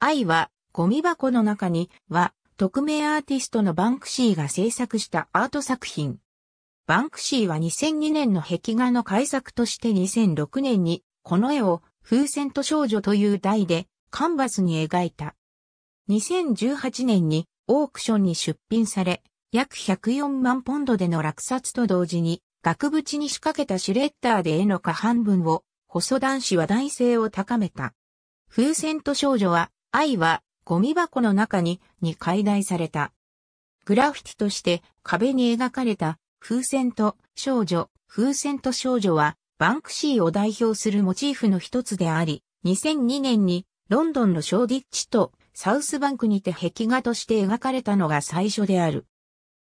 愛はゴミ箱の中には匿名アーティストのバンクシーが制作したアート作品。バンクシーは2002年の壁画の改作として2006年にこの絵を風船と少女という題でカンバスに描いた。2018年にオークションに出品され、約104万ポンドでの落札と同時に額縁に仕掛けたシュレッダーで絵の下半分を細男子は大性を高めた。風船と少女は愛はゴミ箱の中にに改題された。グラフィティとして壁に描かれた風船と少女、風船と少女はバンクシーを代表するモチーフの一つであり、2002年にロンドンのショーディッチとサウスバンクにて壁画として描かれたのが最初である。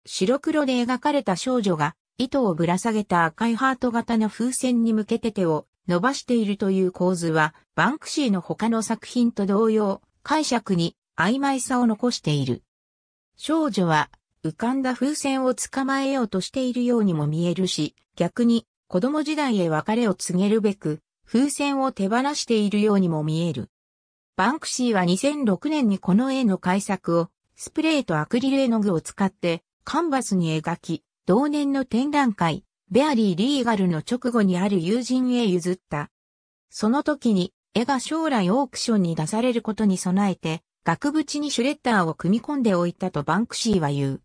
白黒で描かれた少女が糸をぶら下げた赤いハート型の風船に向けて手を伸ばしているという構図はバンクシーの他の作品と同様解釈に曖昧さを残している。少女は浮かんだ風船を捕まえようとしているようにも見えるし、逆に子供時代へ別れを告げるべく、風船を手放しているようにも見える。バンクシーは2006年にこの絵の改作を、スプレーとアクリル絵の具を使ってカンバスに描き、同年の展覧会、ベアリー・リーガルの直後にある友人へ譲った。その時に、絵が将来オークションに出されることに備えて、額縁にシュレッダーを組み込んでおいたとバンクシーは言う。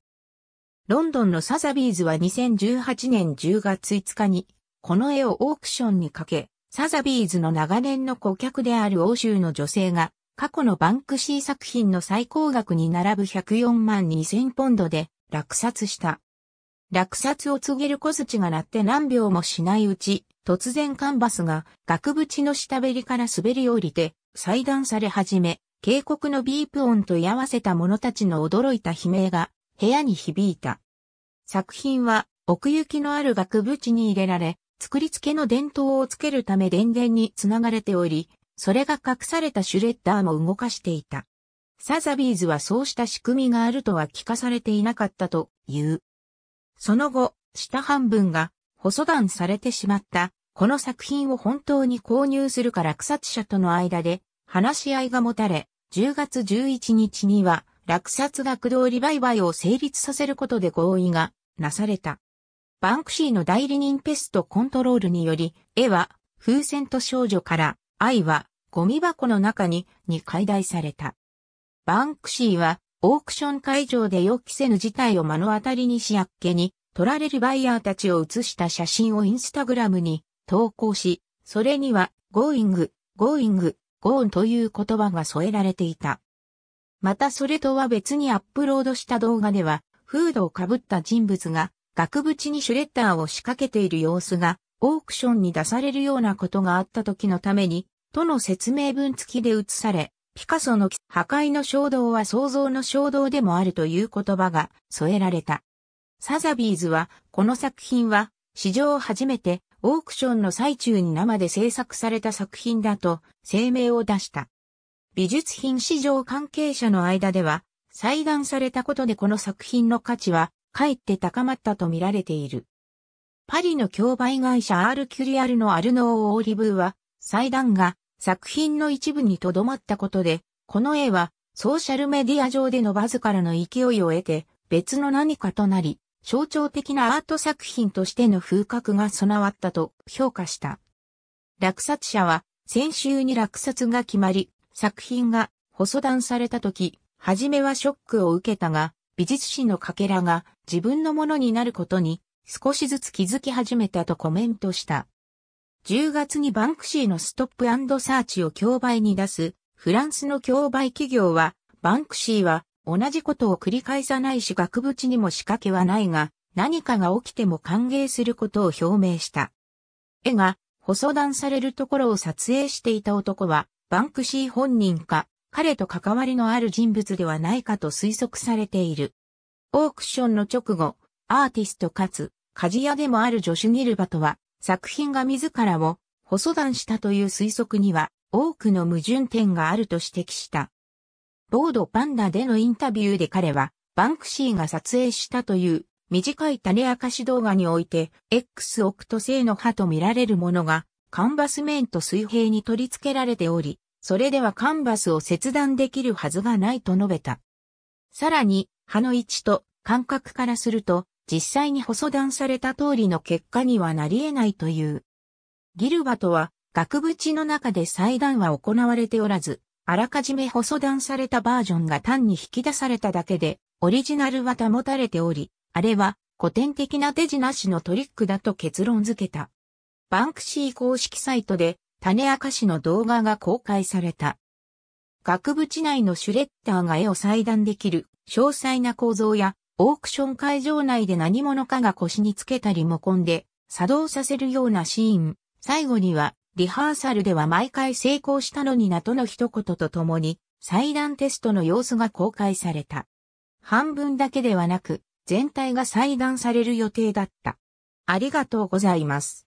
ロンドンのサザビーズは2018年10月5日にこの絵をオークションにかけ、サザビーズの長年の顧客である欧州の女性が、過去のバンクシー作品の最高額に並ぶ104万2000ポンドで落札した。落札を告げる小槌が鳴って何秒もしないうち、突然カンバスが額縁の下べりから滑り降りて裁断され始め、警告のビープ音と居合わせた者たちの驚いた悲鳴が部屋に響いた。作品は奥行きのある額縁に入れられ、作り付けの電灯をつけるため電源につながれており、それが隠されたシュレッダーも動かしていた。サザビーズはそうした仕組みがあるとは聞かされていなかったという。その後、下半分が細断されてしまった、この作品を本当に購入するか落札者との間で話し合いが持たれ、10月11日には落札額通り売買を成立させることで合意がなされた。バンクシーの代理人ペストコントロールにより、絵は風船と少女から愛はゴミ箱の中にに解題された。バンクシーはオークション会場で予期せぬ事態を目の当たりにしあっけに撮られるバイヤーたちを写した写真をインスタグラムに投稿し、それには going, going, go という言葉が添えられていた。またそれとは別にアップロードした動画では、フードをかぶった人物が額縁にシュレッダーを仕掛けている様子が、オークションに出されるようなことがあった時のために、との説明文付きで写され、ピカソの破壊の衝動は創造の衝動でもあるという言葉が添えられた。サザビーズは、この作品は、史上初めて、オークションの最中に生で制作された作品だと、声明を出した。美術品市場関係者の間では、裁断されたことでこの作品の価値はかえって高まったと見られている。パリの競売会社アール・キュリアルのアルノー・オーリブーは、祭壇が作品の一部にとどまったことで、この絵はソーシャルメディア上でのバズからの勢いを得て別の何かとなり、象徴的なアート作品としての風格が備わったと評価した。落札者は先週に落札が決まり、作品が細断された時、はじめはショックを受けたが、美術史のかけらが自分のものになることに少しずつ気づき始めたとコメントした。10月にバンクシーのストップサーチを競売に出すフランスの競売企業はバンクシーは同じことを繰り返さないし額縁にも仕掛けはないが何かが起きても歓迎することを表明した。絵が細断されるところを撮影していた男はバンクシー本人か彼と関わりのある人物ではないかと推測されている。オークションの直後、アーティストかつ、鍛冶屋でもあるジョシュ・ギルバトは、作品が自らを細断したという推測には、多くの矛盾点があると指摘した。ボードパンダでのインタビューで彼は、バンクシーが撮影したという短い種明かし動画において、X オクト星の歯と見られるものが、カンバス面と水平に取り付けられており、それではカンバスを切断できるはずがないと述べた。さらに、葉の位置と感覚からすると、実際に細断された通りの結果にはなり得ないという。ギルバトは、額縁の中で裁断は行われておらず、あらかじめ細断されたバージョンが単に引き出されただけで、オリジナルは保たれており、あれは古典的な手品師のトリックだと結論付けた。バンクシー公式サイトで種明かしの動画が公開された。額縁内のシュレッダーが絵を裁断できる詳細な構造やオークション会場内で何者かが腰につけたリモコンで作動させるようなシーン。最後にはリハーサルでは毎回成功したのになとの一言とともに裁断テストの様子が公開された。半分だけではなく全体が裁断される予定だった。ありがとうございます。